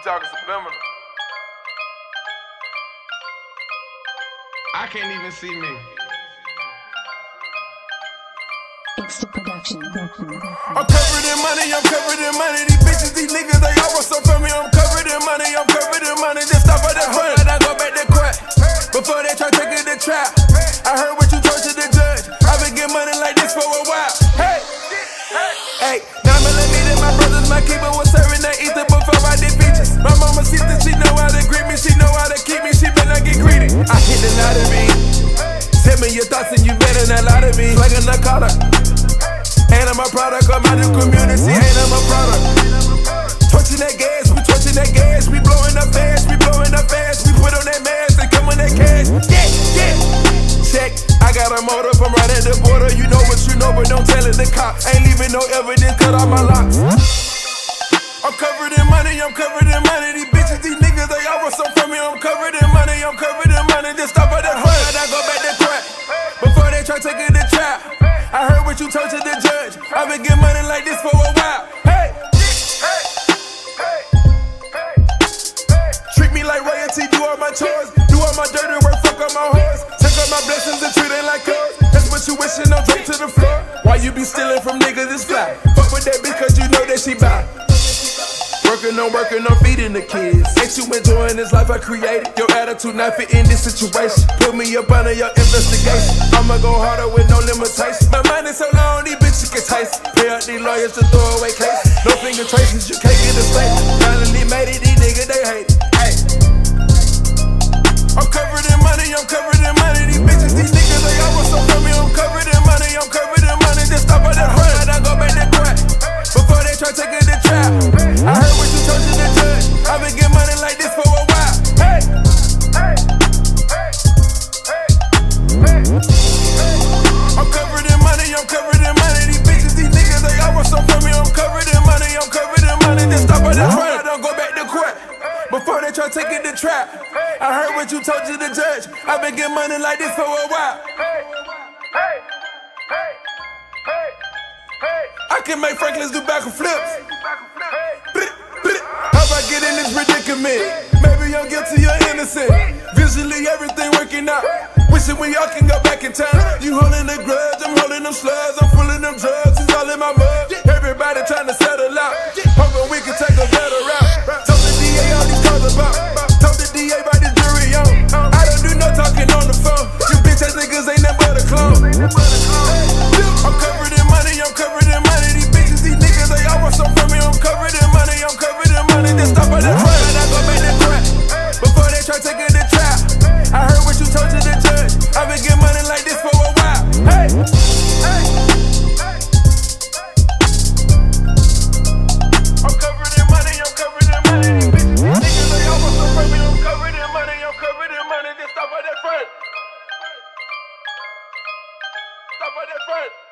We talking subliminal. I can't even see me. It's the production. I'm covered in money, I'm covered in money. These bitches, these niggas, they all want some from me. I'm covered in money, your thoughts and you better not lie to me. Like a narcotic. Ain't I'm a product of my new community, ain't I'm a product. Torching that gas, we torching that gas, we blowing up fast, we blowing up fast, we put on that mask and come on that cash. Yeah, yeah. Check, I got a motor from right at the border. You know what you know, but don't tell it the cops. Ain't leaving no evidence, cut off my locks. I'm covered in money, I'm covered in money. These bitches, these niggas, they all want some from me. I'm covered in money, I'm covered Told to the judge. I've been getting money like this for a while. Hey, hey, hey, hey, hey. Treat me like royalty, do all my chores, do all my dirty work, fuck up my horse. Take all my blessings and treat it like yours. That's what you wishing drink to the floor. Why you be stealing from niggas? It's fly. Fuck with that bitch cause you know that she buy. Working on working on feeding the kids. Ain't you enjoying this life I created? Your attitude not fit in this situation. Put me up under your investigation. I'ma go harder with no limitations. My mind is so long, these bitches can taste. Pay out these lawyers to throw away cases. No finger traces, you can't get a statement. Finally made it, these niggas they hate it. Hey. I'm covered They try taking the trap. I heard what you told you to judge. I've been getting money like this for a while. I can make Franklin's do back flips. How about get in this predicament? Maybe I'm guilty or innocent. Visually, everything working out. Wishing we all can go back in time. You holding the grudge, I'm holding them slugs. I'm fooling them drugs, money.